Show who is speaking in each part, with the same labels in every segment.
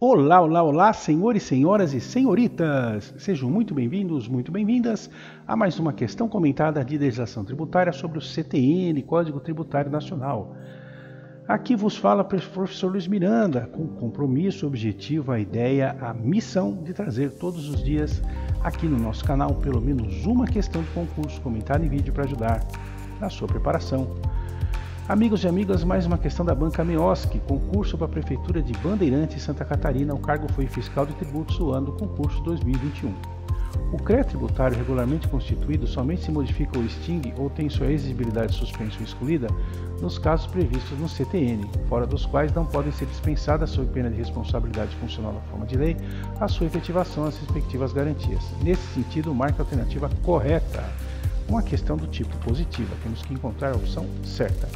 Speaker 1: Olá, olá, olá, senhores, senhoras e senhoritas! Sejam muito bem-vindos, muito bem-vindas a mais uma questão comentada de legislação tributária sobre o CTN, Código Tributário Nacional. Aqui vos fala o professor Luiz Miranda, com compromisso, objetivo, a ideia, a missão de trazer todos os dias aqui no nosso canal pelo menos uma questão de concurso comentada em vídeo para ajudar na sua preparação. Amigos e amigas, mais uma questão da Banca Meosc, concurso para a Prefeitura de Bandeirantes, Santa Catarina. O cargo foi fiscal de tributos do ano do concurso 2021. O CRE tributário regularmente constituído somente se modifica ou extingue ou tem sua exigibilidade suspensa ou excluída nos casos previstos no CTN, fora dos quais não podem ser dispensadas sob pena de responsabilidade funcional na forma de lei a sua efetivação às respectivas garantias. Nesse sentido, marca a alternativa correta. Uma questão do tipo positiva, temos que encontrar a opção certa.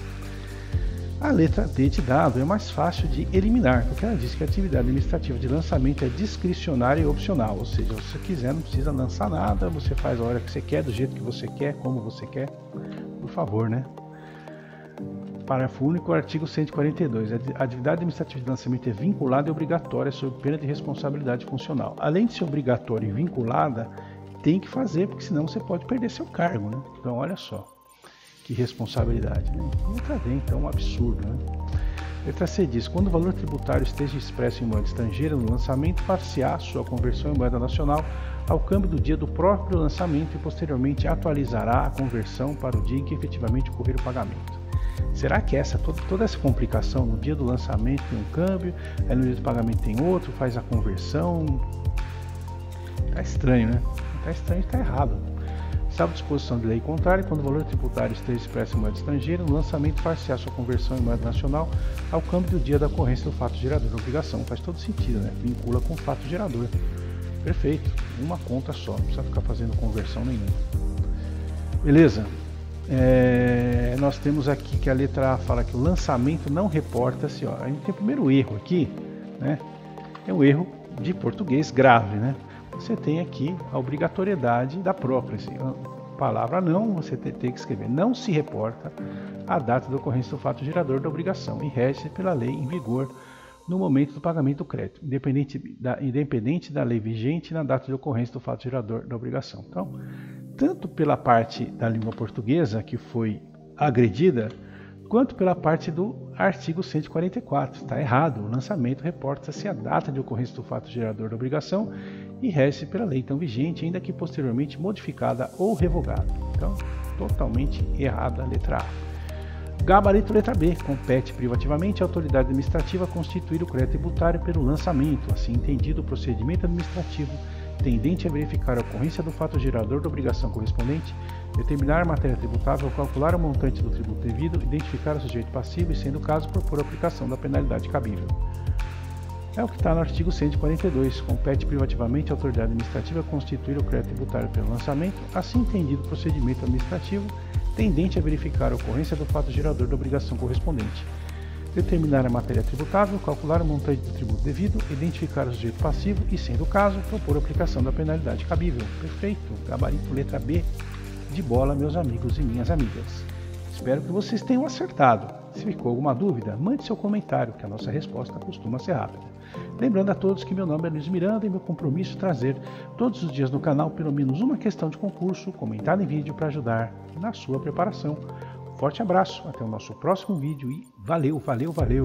Speaker 1: A letra D de dado é mais fácil de eliminar, porque ela diz que a atividade administrativa de lançamento é discricionária e opcional, ou seja, se você quiser não precisa lançar nada, você faz a hora que você quer, do jeito que você quer, como você quer, por favor, né? Parágrafo único, artigo 142. A atividade administrativa de lançamento é vinculada e obrigatória sob pena de responsabilidade funcional. Além de ser obrigatória e vinculada, tem que fazer, porque senão você pode perder seu cargo, né? Então, olha só. Que responsabilidade. Né? Letra D, então, um absurdo. Né? Letra C diz: quando o valor tributário esteja expresso em moeda estrangeira no lançamento, far-se-á sua conversão em moeda nacional ao câmbio do dia do próprio lançamento e posteriormente atualizará a conversão para o dia em que efetivamente ocorrer o pagamento. Será que essa toda, toda essa complicação no dia do lançamento tem um câmbio, aí no dia do pagamento tem outro, faz a conversão? Tá estranho, né? Tá estranho, tá errado. Salvo disposição de lei contrária, quando o valor tributário esteja expresso em moeda estrangeira, no lançamento far-se a sua conversão em moeda nacional ao câmbio do dia da ocorrência do fato gerador obrigação. Faz todo sentido, né? Vincula com o fato gerador. Perfeito. Uma conta só, não precisa ficar fazendo conversão nenhuma. Beleza? É, nós temos aqui que a letra A fala que o lançamento não reporta-se. A gente tem o primeiro erro aqui, né? É um erro de português grave, né? Você tem aqui a obrigatoriedade da própria. Assim, palavra não, você tem que escrever. Não se reporta a data da ocorrência do fato gerador da obrigação e rege pela lei em vigor no momento do pagamento do crédito, independente da, independente da lei vigente na data de ocorrência do fato gerador da obrigação. Então, tanto pela parte da língua portuguesa que foi agredida, quanto pela parte do artigo 144. Está errado. O lançamento reporta-se a data de ocorrência do fato gerador da obrigação e rege pela lei então vigente, ainda que posteriormente modificada ou revogada. Então, totalmente errada a letra A. Gabarito letra B. Compete privativamente à autoridade administrativa constituir o crédito tributário pelo lançamento, assim entendido o procedimento administrativo tendente a verificar a ocorrência do fato gerador da obrigação correspondente, determinar a matéria tributável, calcular o montante do tributo devido, identificar o sujeito passivo e, sendo o caso, propor a aplicação da penalidade cabível. É o que está no artigo 142. Compete privativamente à autoridade administrativa constituir o crédito tributário pelo lançamento, assim entendido o procedimento administrativo tendente a verificar a ocorrência do fato gerador da obrigação correspondente determinar a matéria tributável, calcular o montante do tributo devido, identificar o sujeito passivo e, sendo o caso, propor a aplicação da penalidade cabível. Perfeito. Gabarito letra B de bola, meus amigos e minhas amigas. Espero que vocês tenham acertado. Se ficou alguma dúvida, mande seu comentário, que a nossa resposta costuma ser rápida. Lembrando a todos que meu nome é Luiz Miranda e meu compromisso é trazer todos os dias no canal pelo menos uma questão de concurso comentada em vídeo para ajudar na sua preparação. Forte abraço, até o nosso próximo vídeo e valeu, valeu, valeu!